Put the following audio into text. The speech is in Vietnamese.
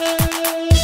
Música